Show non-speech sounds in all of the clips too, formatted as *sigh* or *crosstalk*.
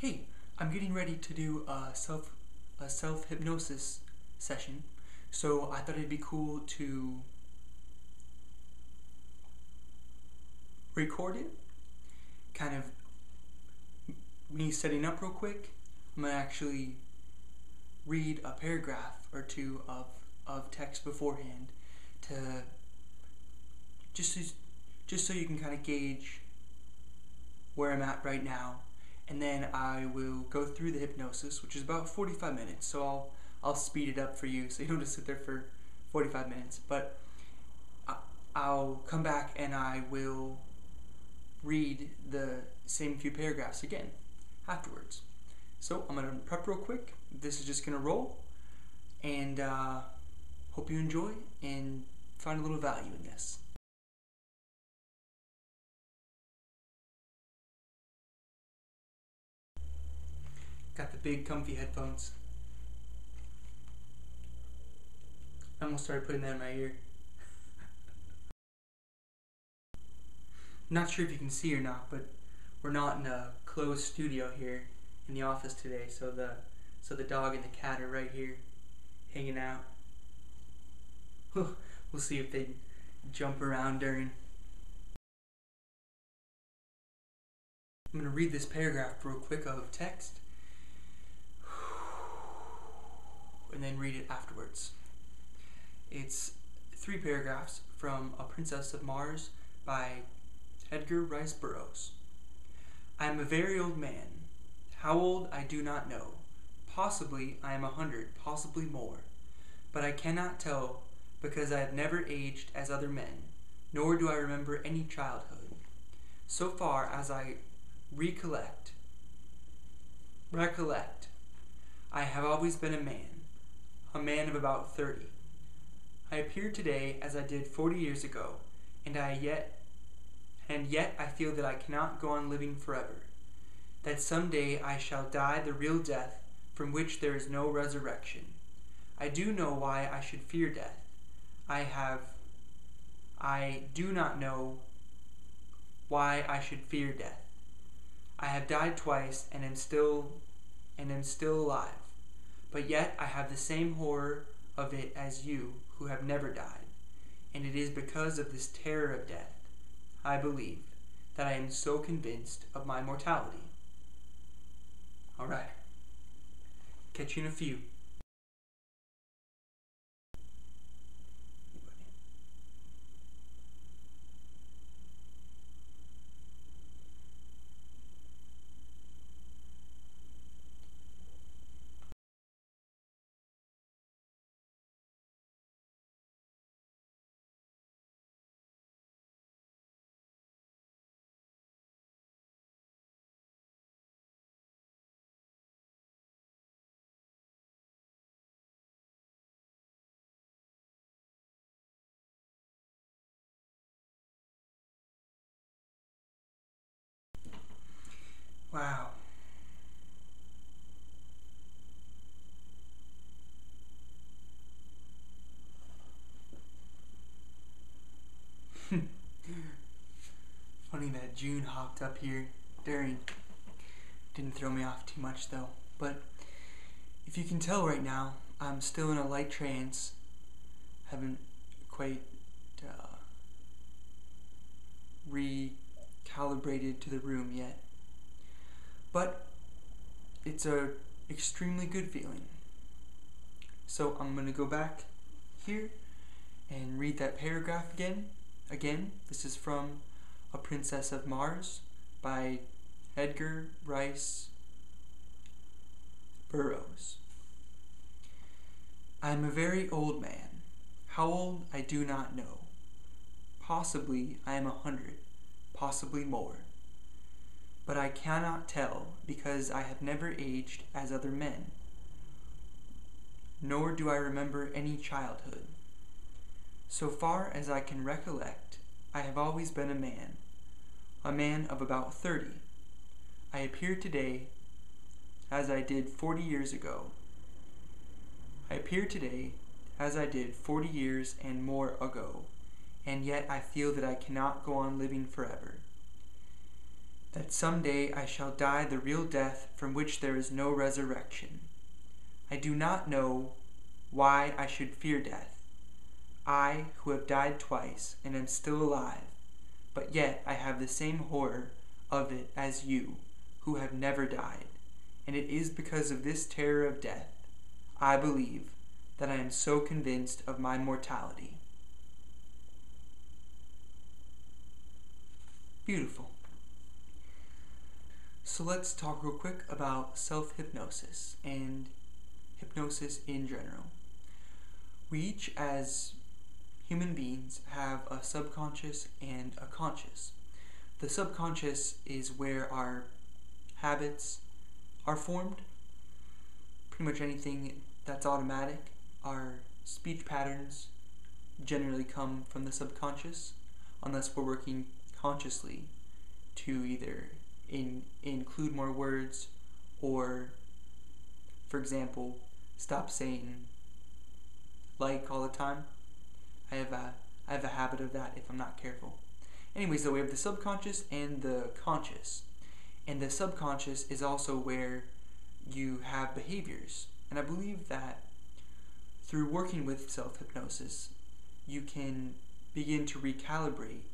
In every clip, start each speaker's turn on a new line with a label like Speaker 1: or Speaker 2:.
Speaker 1: hey, I'm getting ready to do a self a self hypnosis session, so I thought it'd be cool to record it. Kind of me setting up real quick. I'm gonna actually read a paragraph or two of of text beforehand to just just so you can kind of gauge where I'm at right now and then I will go through the hypnosis, which is about 45 minutes. So I'll I'll speed it up for you, so you don't just sit there for 45 minutes. But I'll come back and I will read the same few paragraphs again afterwards. So I'm gonna prep real quick. This is just gonna roll, and uh, hope you enjoy and find a little value in this. Got the big comfy headphones. I almost started putting that in my ear. *laughs* not sure if you can see or not, but we're not in a closed studio here in the office today, so the so the dog and the cat are right here hanging out. *laughs* we'll see if they jump around during. I'm going to read this paragraph real quick of text and then read it afterwards. It's three paragraphs from A Princess of Mars by Edgar Rice Burroughs. I am a very old man. How old I do not know. Possibly I am a hundred, possibly more. But I cannot tell because I have never aged as other men, nor do I remember any childhood. So far as I recollect, recollect, I have always been a man a man of about thirty. I appear today as I did forty years ago, and I yet and yet I feel that I cannot go on living forever. That some day I shall die the real death from which there is no resurrection. I do know why I should fear death. I have I do not know why I should fear death. I have died twice and am still and am still alive. But yet I have the same horror of it as you who have never died. And it is because of this terror of death, I believe, that I am so convinced of my mortality. Alright. Catch you in a few. Wow. *laughs* Funny that June hopped up here during. Didn't throw me off too much though. But if you can tell right now, I'm still in a light trance. Haven't quite uh, recalibrated to the room yet. But it's a extremely good feeling. So I'm going to go back here and read that paragraph again. Again, this is from A Princess of Mars by Edgar Rice Burroughs. I am a very old man. How old I do not know. Possibly I am a hundred, possibly more but I cannot tell because I have never aged as other men, nor do I remember any childhood. So far as I can recollect, I have always been a man, a man of about thirty. I appear today as I did forty years ago. I appear today as I did forty years and more ago, and yet I feel that I cannot go on living forever that some day I shall die the real death from which there is no resurrection. I do not know why I should fear death. I, who have died twice and am still alive, but yet I have the same horror of it as you, who have never died. And it is because of this terror of death, I believe, that I am so convinced of my mortality. Beautiful. So let's talk real quick about self hypnosis and hypnosis in general. We each, as human beings, have a subconscious and a conscious. The subconscious is where our habits are formed. Pretty much anything that's automatic. Our speech patterns generally come from the subconscious, unless we're working consciously to either in, include more words or, for example, stop saying like all the time. I have a I have a habit of that if I'm not careful. Anyways, though we have the subconscious and the conscious. And the subconscious is also where you have behaviors. And I believe that through working with self hypnosis, you can begin to recalibrate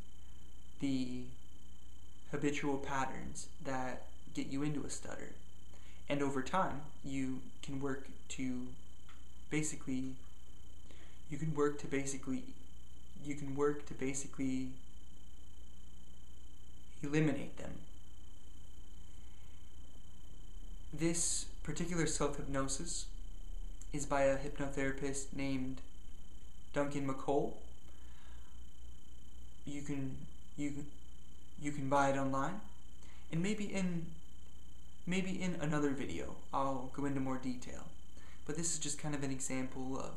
Speaker 1: the habitual patterns that get you into a stutter. And over time, you can work to basically, you can work to basically, you can work to basically eliminate them. This particular self hypnosis is by a hypnotherapist named Duncan McColl. You can you you can buy it online. And maybe in maybe in another video I'll go into more detail. But this is just kind of an example of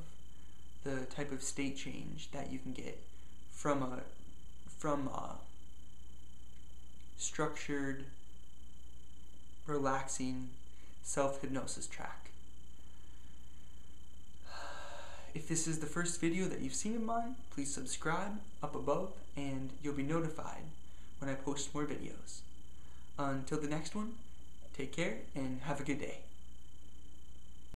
Speaker 1: the type of state change that you can get from a from a structured relaxing self-hypnosis track. If this is the first video that you've seen of mine please subscribe up above and you'll be notified when I post more videos. Until the next one, take care and have a good day.